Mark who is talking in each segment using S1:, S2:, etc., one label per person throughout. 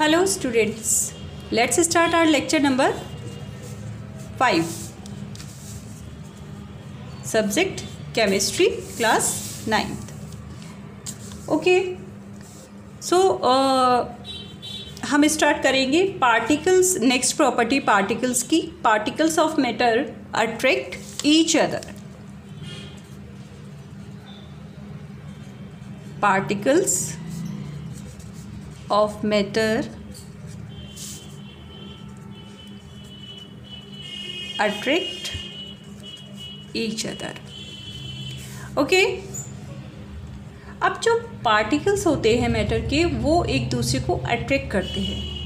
S1: Hello students let's start our lecture number five subject chemistry class ninth okay so हम start करेंगे particles next property particles की. Particles of matter attract each other particles of matter attract each other. Okay? अब जो particles होते हैं matter के, वो एक दूसरे को अट्रैक्ट करते हैं।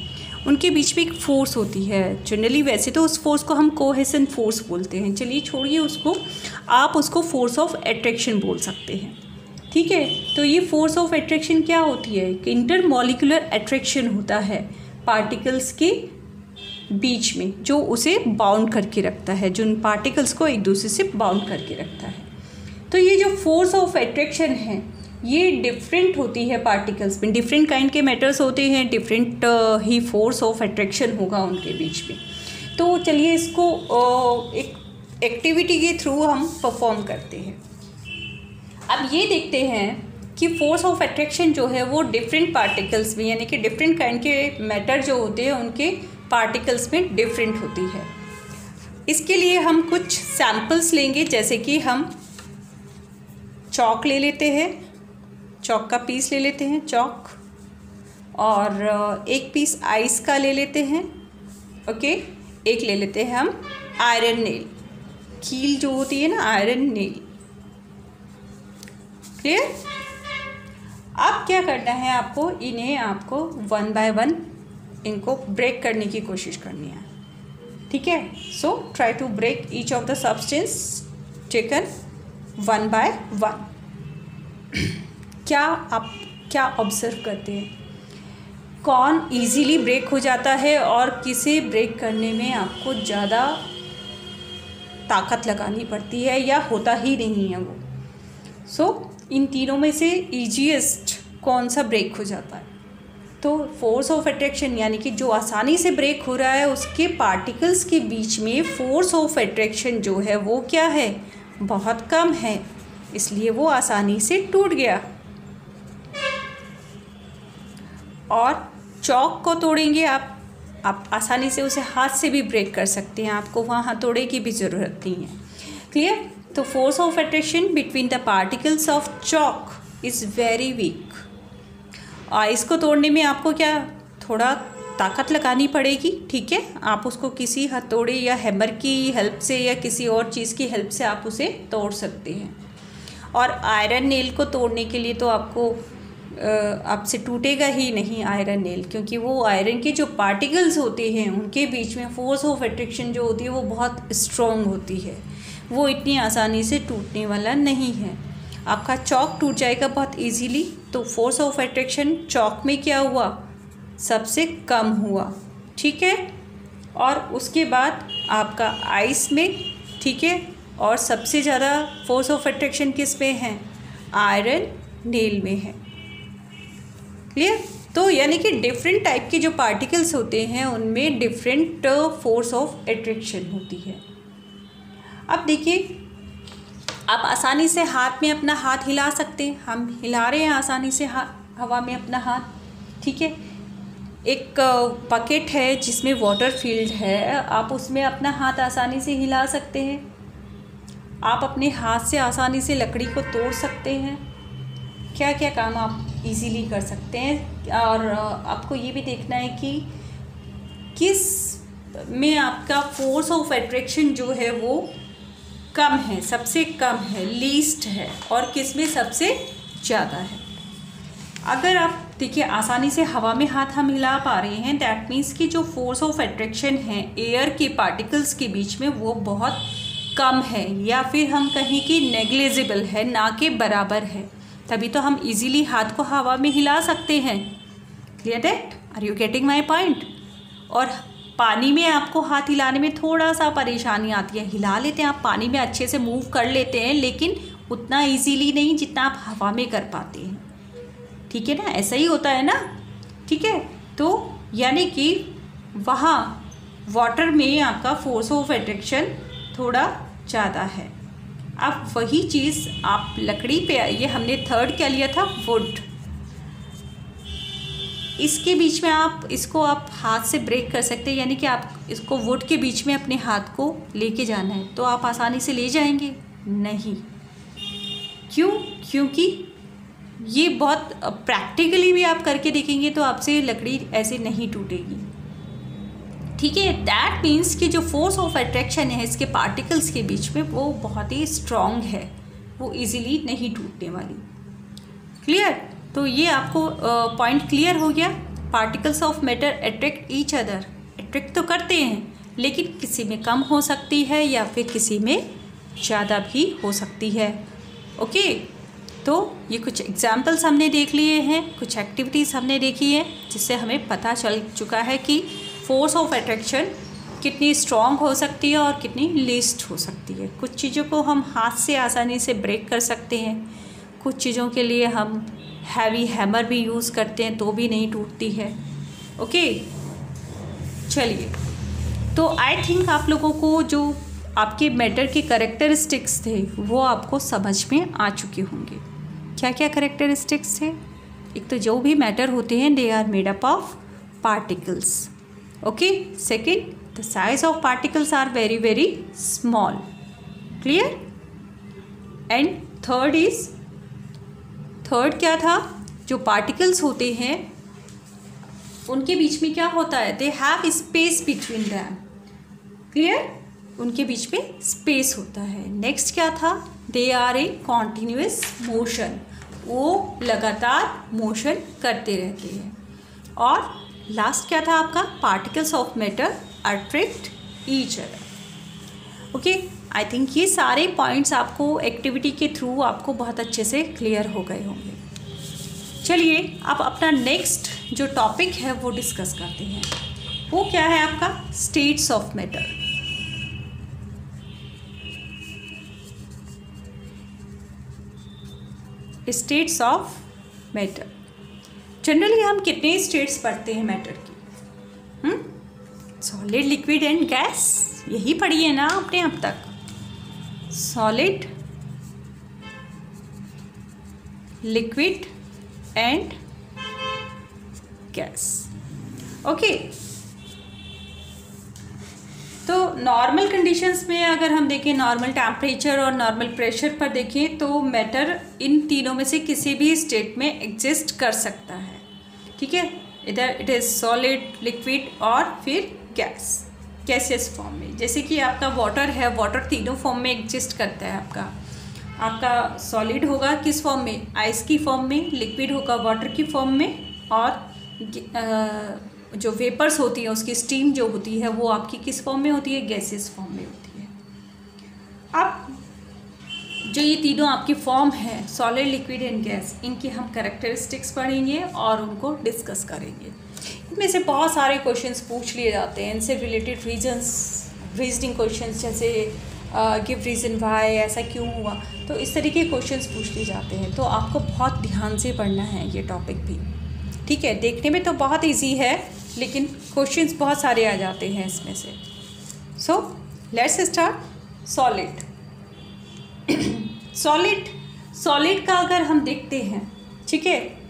S1: उनके बीच में एक फोर्स होती है। जनरली वैसे तो उस फोर्स को हम कोहेसन फोर्स बोलते हैं। चलिए छोड़िए उसको। आप उसको फोर्स ऑफ़ अट्रैक्शन बोल सकते हैं। ठीक है तो ये फोर्स ऑफ़ एट्रैक्शन क्या होती है? इंटर मॉलिकुलर अट्रैक्शन होता है पार्टिकल्स के बीच में जो उसे बाउंड करके रखता है जो उन पार्टिकल्स को एक दूसरे से बाउंड करके रखता है। तो ये जो फोर्स ऑफ़ अट्रैक्शन है ये डिफरेंट होती है पार्टिकल्स में। डिफरेंट काइंड के मैटर्स होते हैं डिफरेंट ही फोर्स ऑफ़ एट्रैक्शन होगा उनके बीच में। तो चलिए इसको uh, एक एक्टिविटी के थ्रू हम परफॉर्म करते हैं। अब ये देखते हैं कि फोर्स ऑफ़ अट्रैक्शन जो है वो डिफरेंट पार्टिकल्स में, यानी कि डिफरेंट काइंड के मैटर जो होते हैं, उनके पार्टिकल्स में डिफरेंट होती है। इसके लिए हम कुछ सैम्पल्स लेंगे, जैसे कि हम चौक ले लेते हैं चौक का पीस ले लेते हैं चौक और एक पीस आइस का ले लेते हैं ओके एक ले लेते हैं हम आयरन नेल कील जो होती है ना आयरन नेल क्लियर अब क्या करना है आपको? इन्हें आपको वन बाय वन इनको ब्रेक करने की कोशिश करनी है। ठीक है? So try to break each of the substance taken one by one क्या आप क्या ऑब्ज़र्व करते हैं? कौन इजीली ब्रेक हो जाता है और किसे ब्रेक करने में आपको ज़्यादा ताकत लगानी पड़ती है या होता ही नहीं है वो? सो so, इन तीनों में से ईजीएस्ट कौन सा ब्रेक हो जाता है? तो फोर्स ऑफ़ अट्रैक्शन यानी कि जो आसानी से ब्रेक हो रहा है, उसके पार्टिकल्स के बीच में फोर्स ऑफ़ अट्रैक्शन जो है, वो क्या है? बहुत कम है। इसलिए वो आसानी से टूट गया। और चौक को तोड़ेंगे आप। आप आसानी से उसे हाथ से भी ब्रेक कर सकते हैं। आपको वहाँ हथौड़े की भी ज़रूरत नहीं है। क्लियर तो force of attraction between the particles of chalk is very weak इसको तोड़ने में आपको क्या थोड़ा ताकत लगानी पड़ेगी? ठीक है? आप उसको किसी हथौड़े या हैमर की हेल्प से या किसी और चीज़ की हेल्प से आप उसे तोड़ सकते हैं। और आयरन नेल को तोड़ने के लिए तो आपको आपसे टूटेगा ही नहीं आयरन नेल क्योंकि वो आयरन के जो पार्टिकल्स होते हैं, उनके बीच में फोर्स ऑफ़ अट्रैक्शन जो होती है, वो बहुत स्ट्रॉन्ग होती है। वो इतनी आसानी से टूटने वाला नहीं है। आपका चौक टूट जाएगा बहुत इजीली तो फोर्स ऑफ़ अट्रैक्शन चौक में क्या हुआ? सबसे कम हुआ, ठीक है? और उसके बाद आपका आइस में, ठीक है? और सबसे ज़्यादा फोर्स ऑफ़ अट्रैक्शन किसमें है? आयरन नेल में है। क्लियर तो यानी कि डिफरेंट टाइप के जो पार्टिकल्स होते हैं, उनमें डिफरेंट फोर्स ऑफ़ अट्रैक्शन होती है। अब देखिए, आप आसानी से हाथ में अपना हाथ हिला सकते हैं। हम हिला रहे हैं आसानी से हवा में अपना हाथ, ठीक है? एक पकेट है जिसमें वाटर फ़ील्ड है। आप उसमें अपना हाथ आसानी से हिला सकते हैं। आप अपने हाथ से आसानी से लकड़ी को तोड़ सकते हैं। क्या क्या काम आप इजीली कर सकते हैं? और आपको ये भी देखना है कि किसमें आपका फोर्स ऑफ़ एट्रैक्शन जो है वो कम है, सबसे कम है लीस्ट है और किसमें सबसे ज़्यादा है। अगर आप, देखिए, आसानी से हवा में हाथ हम हिला पा रहे हैं दैट मीन्स कि जो फोर्स ऑफ़ अट्रैक्शन है एयर के पार्टिकल्स के बीच में, वो बहुत कम है या फिर हम कहें कि नेग्लेजिबल है, ना के बराबर है। तभी तो हम इजीली हाथ को हवा में हिला सकते हैं। Clear that are you getting my point और पानी में आपको हाथ हिलाने में थोड़ा सा परेशानी आती है। हिला लेते हैं आप, पानी में अच्छे से मूव कर लेते हैं, लेकिन उतना इजीली नहीं जितना आप हवा में कर पाते हैं। ठीक है ना? ऐसा ही होता है ना? ठीक है? तो यानी कि वहाँ वाटर में आपका फोर्स ऑफ़ अट्रैक्शन थोड़ा ज़्यादा है। अब वही चीज़ आप लकड़ी पे, ये हमने थर्ड क्या लिया था वुड इसके बीच में आप, इसको आप हाथ से ब्रेक कर सकते हैं, यानी कि आप इसको वुड के बीच में अपने हाथ को लेके जाना है। तो आप आसानी से ले जाएँगे? नहीं। क्यों? क्योंकि ये बहुत प्रैक्टिकली भी आप करके देखेंगे तो आपसे लकड़ी ऐसे नहीं टूटेगी। ठीक है? दैट मीन्स कि जो फोर्स ऑफ़ अट्रैक्शन है, इसके पार्टिकल्स के बीच में वो बहुत ही स्ट्रॉन्ग है। वो इजीली नहीं टूटने वाली। क्लियर तो ये आपको पॉइंट क्लियर हो गया। Particles of matter attract each other attract तो करते हैं, लेकिन किसी में कम हो सकती है या फिर किसी में ज़्यादा भी हो सकती है। ओके? तो ये कुछ एग्जाम्पल्स हमने देख लिए हैं, कुछ एक्टिविटीज़ हमने देखी है, जिससे हमें पता चल चुका है कि फोर्स ऑफ़ अट्रैक्शन कितनी स्ट्रॉन्ग हो सकती है और कितनी लिस्ट हो सकती है। कुछ चीज़ों को हम हाथ से आसानी से ब्रेक कर सकते हैं। कुछ चीज़ों के लिए हम हैवी हैमर भी यूज़ करते हैं तो भी नहीं टूटती है। ओके? चलिए। तो आई थिंक आप लोगों को जो आपके मैटर के करेक्टरिस्टिक्स थे, वो आपको समझ में आ चुके होंगे। क्या क्या करेक्टरिस्टिक्स थे? एक तो जो भी मैटर होते हैं they are made up of particles okay? Second the size of particles are very very small clear and third is third क्या था? जो पार्टिकल्स होते हैं, उनके बीच में क्या होता है? They have space between them clear उनके बीच में स्पेस होता है। नेक्स्ट क्या था? They are a continuous motion वो लगातार मोशन करते रहते हैं। और लास्ट क्या था आपका? Particles of matter attract each other okay I think ये सारे पॉइंट्स आपको एक्टिविटी के थ्रू आपको बहुत अच्छे से क्लियर हो गए होंगे। चलिए आप अपना नेक्स्ट जो टॉपिक है वो डिस्कस करते हैं। वो क्या है आपका? States of matter states of matter generally हम कितने स्टेट्स पढ़ते हैं मैटर की? सॉलिड लिक्विड एंड गैस यही पढ़ी है ना आपने अब तक। Solid liquid and gas okay तो नॉर्मल कंडीशंस में अगर हम देखें नॉर्मल टेम्परेचर और नॉर्मल प्रेशर पर देखें तो मैटर इन तीनों में से किसी भी स्टेट में एग्जिस्ट कर सकता है। ठीक है? इधर इट इज़ सॉलिड लिक्विड और फिर गैस गैसेस फॉर्म में। जैसे कि आपका वाटर है वाटर तीनों फॉर्म में एग्जिस्ट करता है आपका। आपका सॉलिड होगा किस फॉर्म में? आइस की फॉर्म में लिक्विड होगा वाटर की फॉर्म में, और जो वेपर्स होती हैं, उसकी स्टीम जो होती है, वो आपकी किस फॉर्म में होती है? गैसेस फॉर्म में होती है। अब, जो ये तीनों आपकी फॉर्म है सॉलिड लिक्विड एंड गैस इनकी हम करेक्टरिस्टिक्स पढ़ेंगे और उनको डिस्कस करेंगे। इनमें से बहुत सारे क्वेश्चंस पूछ लिए जाते हैं, इनसे रिलेटेड रीजंस रीजनिंग क्वेश्चंस जैसे गिव रीज़न वाई ऐसा क्यों हुआ? तो इस तरीके के क्वेश्चंस पूछ लिए जाते हैं। तो आपको बहुत ध्यान से पढ़ना है ये टॉपिक भी। ठीक है? देखने में तो बहुत ईजी है, लेकिन क्वेश्चंस बहुत सारे आ जाते हैं इसमें से। So let's start solid solid solid का अगर हम देखते हैं, ठीक है?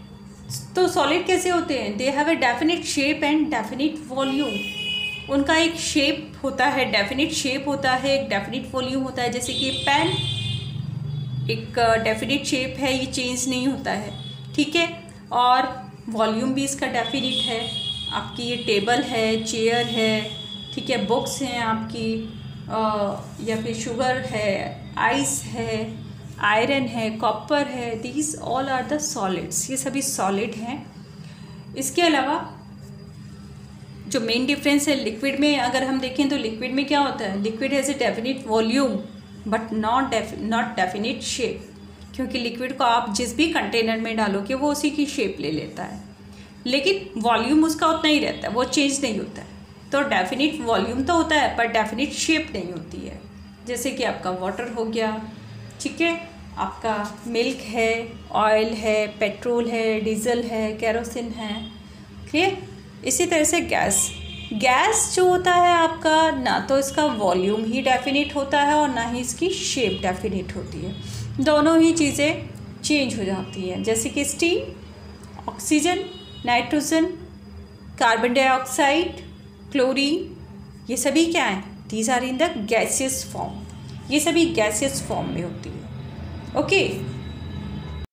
S1: तो सॉलिड कैसे होते हैं? They have a definite shape and definite volume उनका एक शेप होता है डेफिनेट शेप होता है एक डेफिनेट वॉल्यूम होता है जैसे कि पेन एक डेफिनेट शेप है ये चेंज नहीं होता है ठीक है? और वॉल्यूम भी इसका डेफिनेट है। आपकी ये टेबल है चेयर है ठीक है? बुक्स हैं आपकी आ, या फिर शुगर है आइस है आयरन है, कॉपर है these all are the solids ये सभी सॉलिड हैं। इसके अलावा जो मेन डिफरेंस है लिक्विड में, अगर हम देखें तो लिक्विड में क्या होता है? Liquid has a definite volume but not not definite shape क्योंकि लिक्विड को आप जिस भी कंटेनर में डालोगे, वो उसी की शेप ले लेता है। लेकिन वॉल्यूम उसका उतना ही रहता है, वो चेंज नहीं होता है। तो डेफिनेट वॉल्यूम तो होता है, पर डेफिनेट शेप नहीं होती है। जैसे कि आपका वाटर हो गया ठीक है? आपका मिल्क है, ऑयल है, पेट्रोल है, डीजल है, कैरोसिन है ठीक इसी तरह से गैस। गैस जो होता है आपका, ना तो इसका वॉल्यूम ही डेफिनेट होता है और ना ही इसकी शेप डेफिनेट होती है। दोनों ही चीज़ें चेंज हो जाती हैं। जैसे कि steam, oxygen, nitrogen, carbon dioxide, chlorine, ये सभी क्या हैं? These are in the gaseous form ये सभी गैसियस फॉर्म में होती है। ओके